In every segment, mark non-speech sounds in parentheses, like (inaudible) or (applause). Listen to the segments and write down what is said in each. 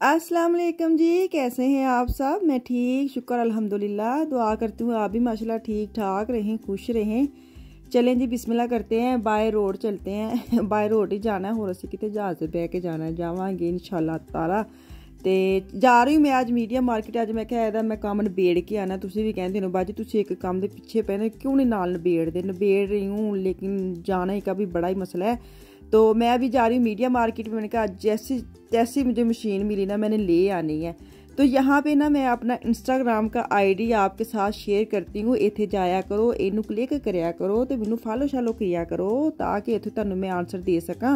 अस्सलाम वालेकुम जी, कैसे हैं आप सब? मैं ठीक, शुक्र, अल्हम्दुलिल्लाह। दुआ करती हूँ, आप भी माशाल्लाह ठीक ठाक रहें, खुश रहें। चलें जी, बिस्मिल्लाह करते हैं, बाय रोड चलते हैं। (laughs) बाय रोड ही जाना है, और असें कितने जहाज़ से बह के जाना है। जावांगे इंशाल्लाह तारा तो जा रही हूँ मैं अज मीडिया मार्केट अज मैं एह्दा मैं कम्म नबेड़ के आना। तुसें भी कहते हो बाजी तुस एक काम के पिछे पैने, क्यों नहीं नाल नबेड़ रही हूँ, लेकिन जाने का भी बड़ा ही मसला है। तो मैं अभी जा रही हूँ मीडिया मार्केट में मैंने कहा, जैसी जैसी मुझे मशीन मिली ना, मैंने ले आनी है। तो यहाँ पे ना मैं अपना इंस्टाग्राम का आईडी आपके साथ शेयर करती हूँ इतने जाया करो ਇਹਨੂੰ ਕਲਿੱਕ ਕਰਿਆ ਕਰੋ ਤੇ ਮੈਨੂੰ ਫਾਲੋ ਸ਼ਾਲੋ किया करो ताकि इतने ਤੁਹਾਨੂੰ मैं आंसर दे सका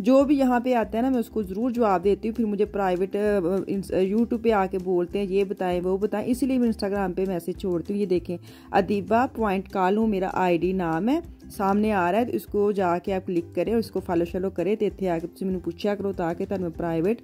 जो भी यहाँ पे आता है ना मैं उसको ज़रूर जवाब देती हूँ फिर मुझे प्राइवेट यूट्यूब पे आके बोलते हैं ये बताएं वो बताएं इसीलिए मैं इंस्टाग्राम पे मैसेज छोड़ती हूँ ये देखें अदीबा पॉइंट कालू मेरा आईडी नाम है ਸਾਹਮਣੇ ਆ ਰਿਹਾ ਹੈ ਇਸਕੋ ਜਾ ਕੇ ਆਪ ਕਲਿੱਕ ਕਰੇ ਔਰ ਇਸਕੋ ਫਾਲੋ ਸ਼ਾਲੋ ਕਰੇ ਤੇ ਇੱਥੇ ਆ ਕੇ ਤੁਸੀਂ ਮੈਨੂੰ ਪੁੱਛਿਆ ਕਰੋ ਤਾਂ ਕਿ ਤੁਹਾਨੂੰ ਪ੍ਰਾਈਵੇਟ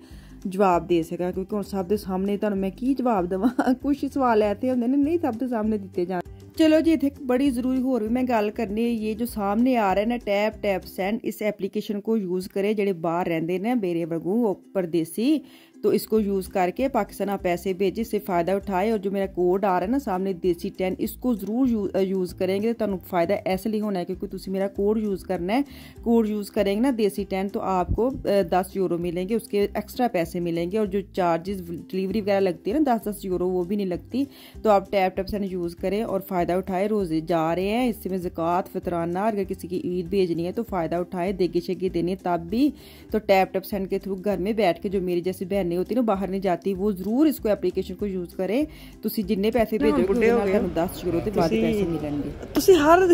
ਜਵਾਬ ਦੇ ਸਕਾਂ ਕਿਉਂਕਿ ਹੁਣ ਸਭ ਦੇ ਸਾਹਮਣੇ ਤੁਹਾਨੂੰ ਮੈਂ ਕੀ ਜਵਾਬ ਦਵਾਂ? (laughs) ਕੁਝ ਸਵਾਲ ਐਸੇ ਹੁੰਦੇ ਨੇ, ਨਹੀਂ ਸਭ ਦੇ ਸਾਹਮਣੇ ਦਿੱਤੇ ਜਾਂਦੇ ਚਲੋ ਜੀ, ਇੱਥੇ ਬੜੀ ਜ਼ਰੂਰੀ ਹੋਰ ਵੀ ਮੈਂ ਗੱਲ ਕਰਨੀ ਹੈ, ਇਹ ਜੋ ਸਾਹਮਣੇ ਆ ਰਿਹਾ ਨਾ ਟੈਪ ਟੈਪ ਸੈਂਡ ਇਸ ਐਪਲੀਕੇਸ਼ਨ ਕੋ ਯੂਜ਼ ਕਰੇ ਜਿਹੜੇ ਬਾਹਰ ਰਹਿੰਦੇ ਨੇ ਬੇਰੇ ਵਰਗੂ ਉਹ ਪਰਦੇਸੀ। तो इसको यूज़ करके पाकिस्तान आप पैसे भेजे इससे फ़ायदा उठाए और जो मेरा कोड आ रहा है ना सामने देसी टेन, इसको ज़रूर यूज़ करेंगे। तो तुम फ़ायदा ऐसे लिए होना है क्योंकि तुम मेरा कोड यूज़ करना है, कोड यूज़ करेंगे ना देसी टेन तो आपको दस यूरो मिलेंगे, उसके एक्स्ट्रा पैसे मिलेंगे और जो चार्जेस डिलीवरी वगैरह लगती है ना दस दस यूरो वो भी नहीं लगती तो आप टैप टैप से यूज़ करें और फ़ायदा उठाए। रोज़े जा रहे हैं, इससे में ज़क़़त, फितराना, अगर किसी की ईद भेजनी है तो फ़ायदा उठाए देगी शेगी देनी तब भी तो टैप टैप सेंड के थ्रू घर में बैठ के जो मेरी जैसी बहन ਕਰਨੀ ਹੁੰਦੀ ਨਾ ਬਾਹਰ ਨਹੀਂ ਜਾਂਦੀ ਉਹ ਜ਼ਰੂਰ ਇਸ ਕੋ ਐਪਲੀਕੇਸ਼ਨ ਕੋ ਯੂਜ਼ ਕਰੇ ਤੁਸੀਂ ਜਿੰਨੇ ਪੈਸੇ ਭੇਜੋਗੇ ਉਹਦੇ ਨਾਲ ਤੁਹਾਨੂੰ 10 ਕਰੋ ਤੇ ਬਾਅਦ ਪੈਸੇ ਮਿਲਣਗੇ ਤੁਸੀਂ ਹਰ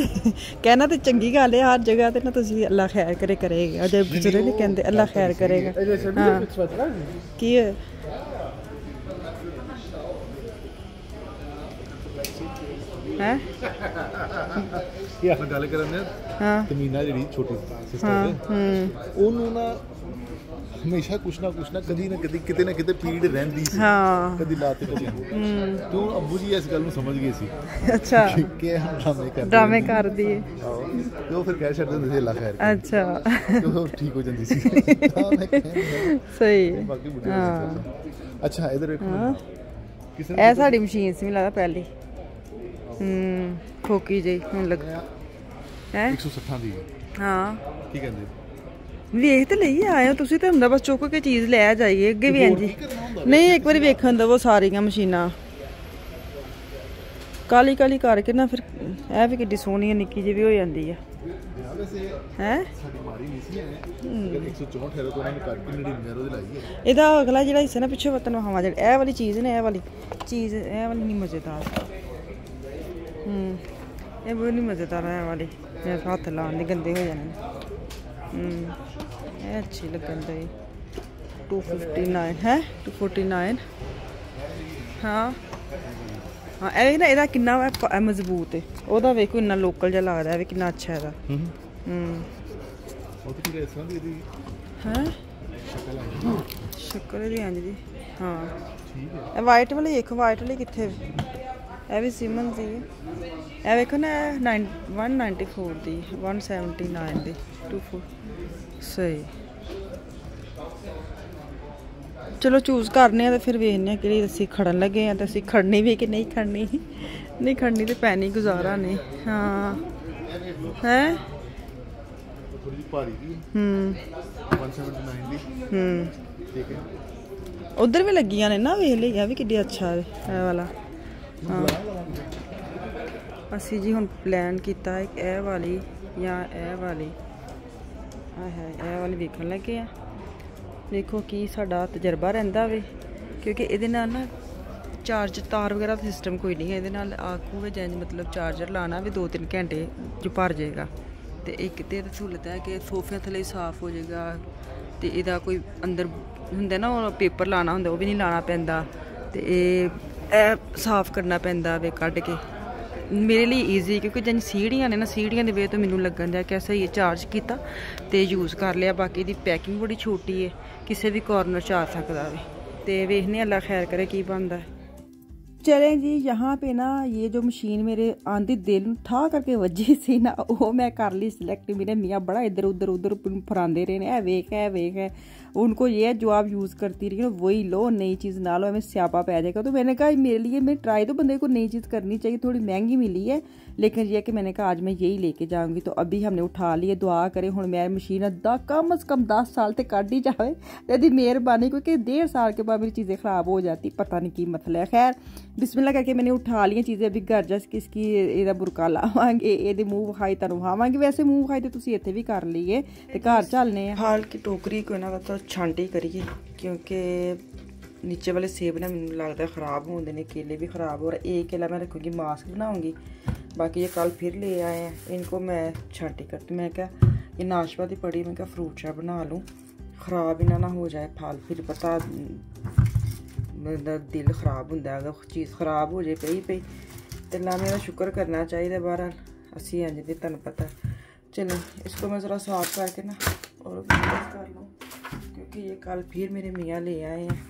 ਕਹਿਣਾ ਤੇ ਚੰਗੀ ਗੱਲ ਹੈ ਹਰ ਜਗ੍ਹਾ ਤੇ ਨਾ ਤੁਸੀਂ ਅੱਲਾ ਖੈਰ ਕਰੇ ਕਰੇਗਾ ਜੇ ਬਜ਼ੁਰਗ ਨਹੀਂ ਕਹਿੰਦੇ ਅੱਲਾ ਖੈਰ ਕਰੇਗਾ ਕੀ ਹੈ ਹੈ ਇਹ ਆਪਾਂ ਗੱਲ ਕਰਨ ਦੇ ਹਾਂ ਤਮੀਨਾ ਜਿਹੜੀ ਛੋਟੀ ਸਿਸਟਰ ਹੈ ਉਹਨੂੰ ਨਾ ਹਮੇਸ਼ਾ ਕੁਛ ਨਾ ਕੁਛ ਨਾ ਕਦੀ ਨਾ ਕਦੀ ਕਿਤੇ ਨਾ ਕਿਤੇ ਪੀੜ ਰਹਿੰਦੀ ਸੀ ਹਾਂ ਕਦੀ ਲਾਤੇ ਕਦੀ ਹੂੰ ਤੇ ਹੁਣ ਅੱਬੂ ਜੀ ਇਸ ਗੱਲ ਨੂੰ ਸਮਝ ਗਏ ਸੀ ਅੱਛਾ ਕਿ ਕਿ ਇਹ ਡਰਾਮੇ ਕਰਦੇ ਡਰਾਮੇ ਕਰਦੀ ਹੈ ਆਹੋ। ਤੇ ਉਹ ਫਿਰ ਕਹਿ ਛੱਡਦੇ ਹੁੰਦੇ ਸੀ ਅੱਲਾ ਖੈਰ ਕਰੇ। ਅੱਛਾ ਤੇ ਉਹ ਠੀਕ ਹੋ ਜਾਂਦੀ ਸੀ ਤਾਂ ਮੈਂ ਕਹਿੰਦਾ ਸਹੀ ਬਾਕੀ ਬੁੱਢੇ ਹੋ ਜਾਂਦੇ ਸੀ। ਅੱਛਾ ਇਧਰ ਵੇਖੋ ਕਿਸੇ ਇਹ ਸਾਡੀ ਮਸ਼ੀਨ ਸੀ ਮੈਨੂੰ ਲੱਗਦਾ ਪਹਿਲੀ ਹੂੰ ਖੋਕੀ ਜਿਹੀ ਹੁਣ ਲੱਗ ਹੈ 160 ਦੀ ਹੈ। ਹਾਂ ਕੀ ਕਹਿੰਦੇ ਵੇਖ ਤੇ ਲਈ ਆਏ ਹੋ ਤੁਸੀਂ ਤਾਂ ਹੁੰਦਾ ਬਸ ਚੁੱਕ ਕੇ ਚੀਜ਼ ਲੈ ਜਾਈਏ ਅੱਗੇ ਵੀ ਇੰਜੀ ਨਹੀਂ ਇੱਕ ਵਾਰੀ ਵੇਖਣ ਦਵੋ ਸਾਰੀਆਂ ਮਸ਼ੀਨਾਂ। ਕਾਲੀ ਕਾਲੀ ਕਰਕੇ ਨਾ ਫਿਰ ਇਹ ਵੀ ਕਿੱਡੀ ਸੋਹਣੀ ਆ, ਨਿੱਕੀ ਜਿਹੀ ਵੀ ਹੋ ਜਾਂਦੀ ਹੈ? ਸਾਡੀ ਮਾਰੀ ਨਹੀਂ ਸੀ ਐ। ਅਗਰ 164 ਹੈ ਤਾਂ ਉਹਨਾਂ ਨੇ ਕਰਕੇ 99 ਉਹਦੇ ਲਾਈ ਹੈ। ਇਹਦਾ ਅਗਲਾ ਜਿਹੜਾ ਹਿੱਸਾ ਨਾ ਪਿੱਛੇ ਵਤਨ ਹਵਾ ਜਿਹੜਾ ਇਹ ਵਾਲੀ ਚੀਜ਼ ਨੇ ਇਹ ਵਾਲੀ ਚੀਜ਼ ਇਹ ਵਾਲੀ ਨਹੀਂ ਮਜ਼ੇਦਾਰ। ਹੂੰ ਇਹ ਬਹੁਤ ਨਹੀਂ ਮਜ਼ੇਦਾਰ ਹੈ ਵਾਲੀ। ਮੇਰੇ ਹੱਥ ਲਾਉਣ ਦੇ ਗੰਦੇ ਹੋ ਜਾਣੇ ਹੂੰ ਇਹ ਅੱਛੀ ਲੱਗਣ ਦੀ 259 ਹੈ? 249 ਹਾਂ। ਹਾਂ ਇਹ ਨਾ ਇਹਦਾ ਕਿੰਨਾ ਵਾ- ਮਜ਼ਬੂਤ ਹੈ ਉਹਦਾ ਵੇਖੋ ਇੰਨਾ ਲੋਕਲ ਜਿਹਾ ਲੱਗਦਾ ਹੈ ਵੀ ਕਿੰਨਾ ਅੱਛਾ ਇਹਦਾ। ਹੂੰ। ਹੂੰ। ਉਹ ਤੇ ਇਸ ਤਰ੍ਹਾਂ ਦੀ ਇਹਦੀ? ਹੈ? ਸ਼ਕਲ ਹੈ ਸ਼ੁਕਰ ਦੀ ਦੀ ਹਾਂ ਠੀਕ ਹੈ। ਇਹ ਵਾਈਟ ਵਾਲੀ ਇੱਕ ਵਾਈਟ ਵਾਲੀ ਕਿੱਥੇ ਇਹ ਵੀ ਸਿਮਨ ਦੀ ਹੈ। ਇਹ ਵੇਖੋ ਨਾ ਇਹ 9 194 ਦੀ 179 ਦੀ 24 ਸਹੀ। ਚਲੋ ਚੂਜ਼ ਕਰਨੇ ਆ ਤੇ ਫਿਰ ਵੇਖਨੇ ਆ ਕਿਹੜੀ ਅਸੀਂ ਖੜਨ ਲੱਗੇ ਆ ਤੇ ਅਸੀਂ ਖੜਨੀ ਵੀ ਕਿ ਨਹੀਂ ਖੜਨੀ। ਨਹੀਂ ਖੜਨੀ ਤੇ ਪੈਣੀ ਗੁਜ਼ਾਰਾ ਨਹੀਂ ਹਾਂ। ਹੈ? ਥੋੜੀ ਭਾਰੀ ਦੀ ਹੂੰ। 179 ਦੀ। ਹੂੰ। ਠੀਕ ਹੈ। ਉਧਰ ਵੀ ਲੱਗੀਆਂ ਨੇ ਨਾ ਵੇਖ ਲਈ ਆ ਵੀ ਕਿੱਡੀ ਅੱਛਾ ਹੈ ਇਹ ਵਾਲਾ। ਹਾਂ। ਅਸੀਂ ਜੀ ਹੁਣ ਪਲਾਨ ਕੀਤਾ ਇੱਕ ਇਹ ਵਾਲੀ ਜਾਂ ਇਹ ਵਾਲੀ। ਆ ਹੈ ਇਹ ਵਾਲੀ ਵੇਖਣ ਲੱਗੇ ਆ। ਦੇਖੋ ਕੀ ਸਾਡਾ ਤਜਰਬਾ ਰਹਿੰਦਾ ਵੇ, ਕਿਉਂਕਿ ਇਹਦੇ ਨਾਲ ਨਾ ਚਾਰਜ ਤਾਰ ਵਗੈਰਾ ਦਾ ਸਿਸਟਮ ਕੋਈ ਨਹੀਂ ਹੈ। ਇਹਦੇ ਨਾਲ ਆਖੂਗੇ ਜਾਂ ਮਤਲਬ ਚਾਰਜਰ ਲਾਣਾ ਵੀ 2-3 ਘੰਟੇ ਚ ਭਰ ਜਾਏਗਾ। ਤੇ ਇੱਕ ਤੇ ਇਹਦਾ ਸਹੂਲਤ ਹੈ ਕਿ ਸੋਫਿਆਂ ਥੱਲੇ ਸਾਫ਼ ਹੋ ਜਾਏਗਾ ਤੇ ਇਹਦਾ ਕੋਈ ਅੰਦਰ ਹੁੰਦਾ ਨਾ ਉਹ ਪੇਪਰ ਲਾਣਾ ਹੁੰਦਾ, ਉਹ ਵੀ ਨਹੀਂ ਲਾਣਾ ਪੈਂਦਾ ਤੇ ਇਹ ਸਾਫ਼ ਕਰਨਾ ਪੈਂਦਾ ਵੇ ਕੱਢ ਕੇ। ਮੇਰੇ ਲਈ ਈਜ਼ੀ ਕਿਉਂਕਿ ਜਨ ਸੀੜੀਆਂ ਨੇ ਨਾ, ਸੀੜੀਆਂ ਦੇ ਵੇ ਤੋਂ ਮੈਨੂੰ ਲੱਗਣ ਦਿਆ ਕਿ ਸਹੀ ਚਾਰਜ ਕੀਤਾ ਤੇ ਯੂਜ਼ ਕਰ ਲਿਆ। ਬਾਕੀ ਦੀ ਪੈਕਿੰਗ ਬੜੀ ਛੋਟੀ ਹੈ ਕਿਸੇ ਵੀ ਕਾਰਨਰ ਚ ਆ ਸਕਦਾ ਵੇ। ਤੇ ਵੇਖਨੇ ਅੱਲਾ ਖੈਰ ਕਰੇ ਕੀ ਬਣਦਾ। चलें जी, यहाँ पे ना ये जो मशीन मेरे आंधी दिल ठा करके वजी सी ना, वो मैं कर ली सिलेक्ट मेरे मियाँ बड़ा इधर उधर उधर फरांदे रहे है वेख है वेख है उनको ये जो आप यूज़ करती रही वही लो, नई चीज़ ना लो हमें स्यापा पै जाएगा। तो मैंने कहा, मेरे लिए, मैं ट्राई तो बंदे को नई चीज़ करनी चाहिए, थोड़ी महँगी मिली है, लेकिन यह कि मैंने कहा, आज मैं यही लेके जाऊँगी तो अभी हमने उठा लिए दुआ करे हूँ मैं मशीन दा कम अज़ कम दस साल तक काट ही जाए यदि मेहरबानी, क्योंकि डेढ़ साल के बाद मेरी चीज़ें ख़राब हो जाती, पता नहीं की मतलब है। खैर बिस्मिल्लाह करके मैंने उठा लिया चीज़ें अभी घर जा किसकी ਇਹਦਾ ਬੁਰਕਾ ਲਾਵਾਂਗੇ ਇਹਦੇ ਮੂੰਹ ਵਿਖਾਈ ਤੁਹਾਨੂੰ ਵਿਖਾਵਾਂਗੇ ਵੈਸੇ ਮੂੰਹ ਵਿਖਾਈ ਤੇ ਤੁਸੀਂ ਇੱਥੇ ਵੀ ਕਰ ਲਈਏ ਤੇ ਘਰ ਚੱਲਨੇ ਆ ਹਾਲ ਕੀ ਟੋਕਰੀ ਕੋ ਇਹਨਾਂ ਦਾ ਤਾਂ ਛਾਂਟੀ ਕਰੀਏ ਕਿਉਂਕਿ नीचे वाले सेब ना मैंने लगता है ख़राब होते हैं केले भी ख़राब और एक केला मैं रखूँगी मास्क बनाऊँगी बाकी ये कल फिर ले आए हैं इनको मैं छाटी करती मैं क्या ये नाशपाती पड़ी मैं क्या फ्रूट चाय बना लूँ ख़राब ही ना ना हो जाए फल फिर पता दिल ख़राब होंगे अगर चीज़ ख़राब हो जाए पी पी तो ला का शुक्र करना चाहिए बहरहाल असी अंज दी तुम पता चलो इसको मैं ज़रा साफ़ करके ना और कर लूँ क्योंकि ये कल फिर मेरे मियाँ ले आए हैं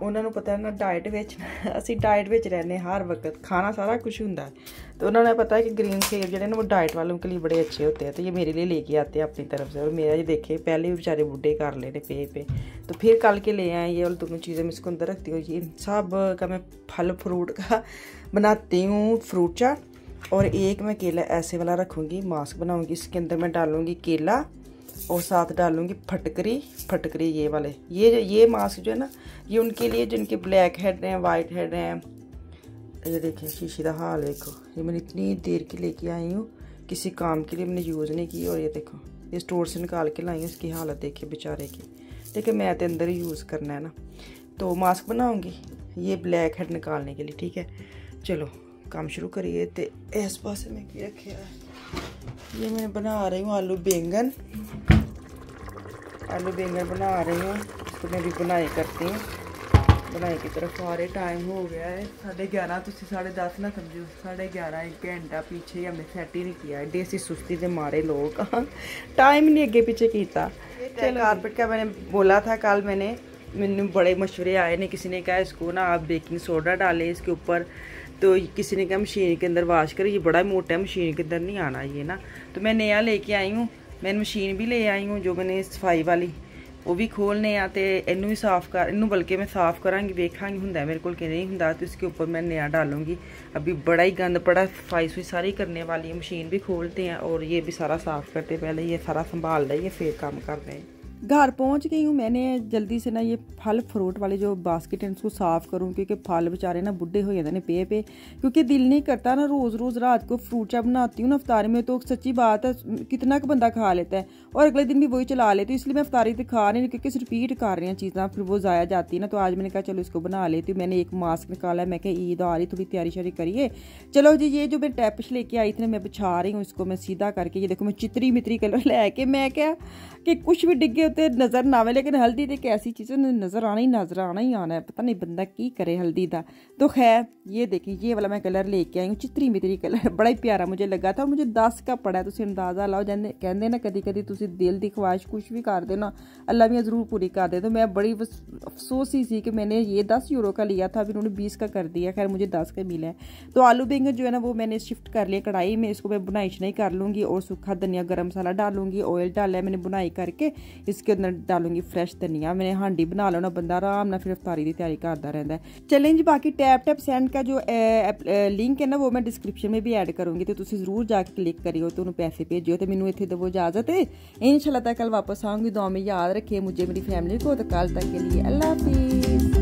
ਉਹਨਾਂ ਨੂੰ ਪਤਾ ਹੈ ਨਾ ਡਾਈਟ ਵਿੱਚ ਅਸੀਂ ਡਾਈਟ ਵਿੱਚ रहने हर वक्त खाना सारा कुछ ਹੁੰਦਾ है तो उन्होंने पता है कि ग्रीन सेब जो ना वो डाइट वालों के लिए बड़े अच्छे होते हैं तो ये मेरे लिए लेके आते हैं अपनी तरफ से और मेरा ये देखे पहले भी बेचारे बुढ़े कर लेने पे पे तो फिर कल के ले आए ये और दोनों चीज़ें मैं इसको अंदर रखती हूँ ये सब का मैं फल फ्रूट का बनाती हूँ फ्रूट चाट और एक मैं केला ऐसे वाला रखूँगी मास्क बनाऊँगी इसके अंदर मैं डालूँगी केला और साथ डालूँगी फटकरी फटकरी ये वाले। ये ये मास्क जो है ना, ये उनके लिए जिनके ब्लैक हेड हैं वाइट हेड हैं। ये देखें, शीशी का हाल देखो। ये मैंने इतनी देर की लेके आई हूँ, किसी काम के लिए मैंने यूज़ नहीं की और ये देखो, ये स्टोर से निकाल के लाई हूँ, इसकी हालत देखिए बेचारे की। देखिए, मैं तो अंदर ही यूज़ करना है ना। तो मास्क बनाऊँगी, ये ब्लैक हेड निकालने के लिए, ठीक है? चलो, काम शुरू करिए। तो इस पास में रखे ये मैं बना रही हूँ आलू बैंगन। आलू बैंगन बना रही हूँ। इसको मैं भी बनाई करती हूँ। बनाई की तरफ़ सारे टाइम हो गया है। साढ़े ग्यारह तुम साढ़े दस ना समझो। साढ़े ग्यारह एक घंटा पीछे हमें सेट ही नहीं किया देसी सुस्ती के मारे लोग। (laughs) टाइम नहीं अगे पीछे किया कारपेट का मैंने बोला था कल मैंने। मैंने बड़े मशवरे आए ने। किसी ने कहा इसको ना आप बेकिंग सोडा डालें इसके ऊपर। तो किसी ने कहा मशीन के अंदर वाश करें। ये बड़ा मोटा है मशीन के अंदर नहीं आना ये ना। तो मैं नया लेके आई हूँ। ਮੈਂ ਮਸ਼ੀਨ ਵੀ ਲੈ ਆਈ ਹੂੰ ਜੋ ਮੈਨੇ ਸਫਾਈ ਵਾਲੀ ਉਹ ਵੀ ਖੋਲਨੇ ਆ ਤੇ ਇਹਨੂੰ ਵੀ ਸਾਫ਼ ਕਰ ਇਹਨੂੰ ਬਲਕਿ ਮੈਂ ਸਾਫ਼ ਕਰਾਂਗੀ ਵੇਖਾਂਗੀ ਹੁੰਦਾ ਮੇਰੇ ਕੋਲ ਕਿ ਨਹੀਂ ਹੁੰਦਾ तो इसके ऊपर मैं नया डालूंगी अभी बड़ा ही गंद पड़ा सफाई सुई सारी करने वाली है मशीन भी खोलते हैं और ये भी सारा साफ़ करते पहले ये सारा संभाल रही है फिर काम कर रहे हैं घर पहुँच गई हूँ। मैंने जल्दी से ना ये फल फ्रूट वाले जो बास्केट हैं, उसको साफ़ करूँ, क्योंकि फल बेचारे ना बुढ़े हो जाते हैं पे पे। क्योंकि दिल नहीं करता ना रोज़ रोज़ रात को फ्रूट चाय बनाती हूँ ना अफ्तारी में तो सच्ची बात है, कितना का बंदा खा लेता है। और अगले दिन भी वही चला लेती हूँ, इसलिए मैं अफ्तारी तो खा नहीं क्योंकि रिपीट कर रही हैं चीज़ें, फिर वो ज़ाया जाती है ना तो आज मैंने कहा, चलो इसको बना लेती हूँ। मैंने एक मास्क निकाला, मैं क्या ईद आ रही, थोड़ी तैयारी शारी करिए। चलो जी, ये जो मैं टैपिश लेके आई थी ना, मैं बिछा रही हूँ इसको, मैं सीधा करके, ये देखो मैं चित्री मित्री कलर ले मैं क्या कि कुछ भी डिगे होते नज़र ना आवे लेकिन हल्दी तो एक ऐसी चीज़ है नज़र आना ही नज़र आना ही आना है पता नहीं बंदा की करे हल्दी का तो खैर ये देखिए ये वाला मैं कलर लेके आई हूँ चित्री मित्री कलर बड़ा ही प्यारा मुझे लगा था मुझे दस का पड़ा तुम अंदाज़ा लाओ जैसे कहते ना कभी कभी तुम दिल की ख्वाहिश कुछ भी कर देना अल्लाह भी ज़रूर पूरी कर दे तो मैं बड़ी अफसोस ही सी कि मैंने ये दस यूरो का लिया था फिर उन्होंने बीस का कर दिया खैर मुझे दस का मिला है तो आलू बैंगन जो है ना वो मैंने शिफ्ट कर लिया कढ़ाई में इसको मैं बुनाई शनाई कर लूँगी और सूखा धनिया गर्म मसाला डालूँगी ऑयल डाला मैंने बुनाई करके इसके अंदर डालूँगी फ्रेश धनिया। मैंने हांडी बना लेना बंदा आराम ना फिर अफ्तारी की तैयारी करता रहता है। चलें जी बाकी टैप टैप सेंड का जो लिंक है ना, वो मैं डिस्क्रिप्शन में भी ऐड करूँगी। तो तुम ज़रूर जाके क्लिक करियो तो उन्होंने पैसे भेजियो तो मैंने इतने दवो इजाज़त। है इन शाला तक कल वापस आऊँगी। दो में याद रखिए। मुझे मेरी फैमिली को तो कल तक के लिए अल्लाह हाफिज़।